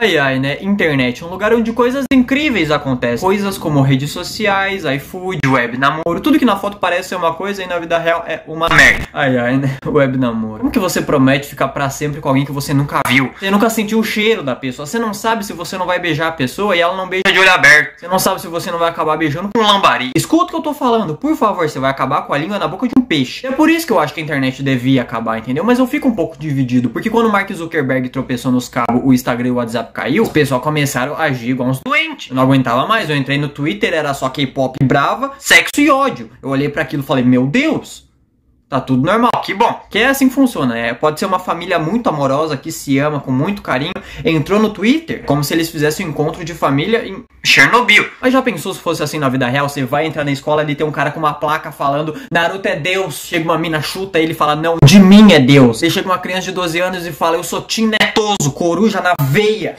Ai ai, né? Internet, um lugar onde coisas incríveis acontecem. Coisas como redes sociais, iFood, web namoro, tudo que na foto parece ser uma coisa e na vida real é uma merda. Ai ai, né? Web namoro. Como que você promete ficar para sempre com alguém que você nunca viu? Você nunca sentiu o cheiro da pessoa. Você não sabe se você não vai beijar a pessoa e ela não beija de olho aberto. Você não sabe se você não vai acabar beijando com um lambari. Escuta o que eu tô falando, por favor, você vai acabar com a língua na boca de peixe. É por isso que eu acho que a internet devia acabar, entendeu? Mas eu fico um pouco dividido, porque quando o Mark Zuckerberg tropeçou nos cabos, o Instagram e o WhatsApp caiu, os pessoal começaram a agir igual uns doentes. Eu não aguentava mais, eu entrei no Twitter, era só K-pop brava, sexo e ódio. Eu olhei para aquilo e falei, meu Deus, Tá tudo normal, que bom. Que é assim que funciona. É, pode ser uma família muito amorosa que se ama com muito carinho. Entrou no Twitter como se eles fizessem um encontro de família em Chernobyl. Mas já pensou se fosse assim na vida real? Você vai entrar na escola e tem um cara com uma placa falando Naruto é Deus. Chega uma mina chuta ele fala não, de mim é Deus. E chega uma criança de 12 anos e fala eu sou Tim Netoso, coruja na veia.